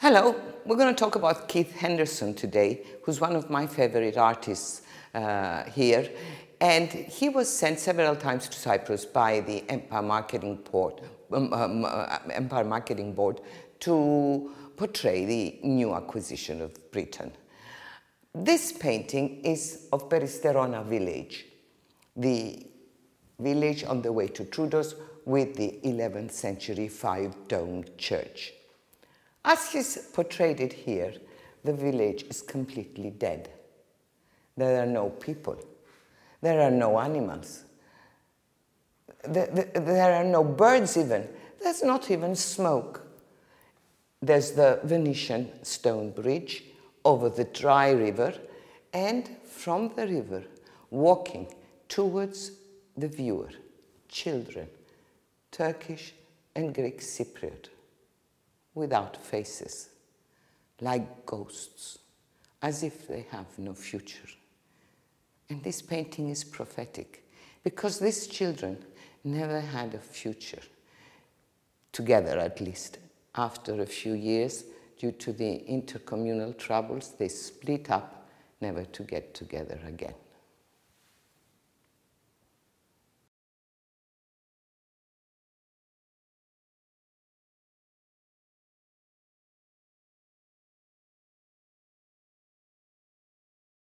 Hello, we're going to talk about Keith Henderson today, who's one of my favorite artists uh, here. And he was sent several times to Cyprus by the Empire Marketing Board, um, um, uh, Empire Marketing Board to portray the new acquisition of Britain. This painting is of Peristerona village, the village on the way to Troodos with the 11th century five-domed church. As he's portrayed it here, the village is completely dead. There are no people. There are no animals. There are no birds even. There's not even smoke. There's the Venetian stone bridge over the dry river and from the river walking towards the viewer, children, Turkish and Greek Cypriot, without faces, like ghosts, as if they have no future. And this painting is prophetic because these children never had a future, together at least. After a few years, due to the intercommunal troubles, they split up, never to get together again.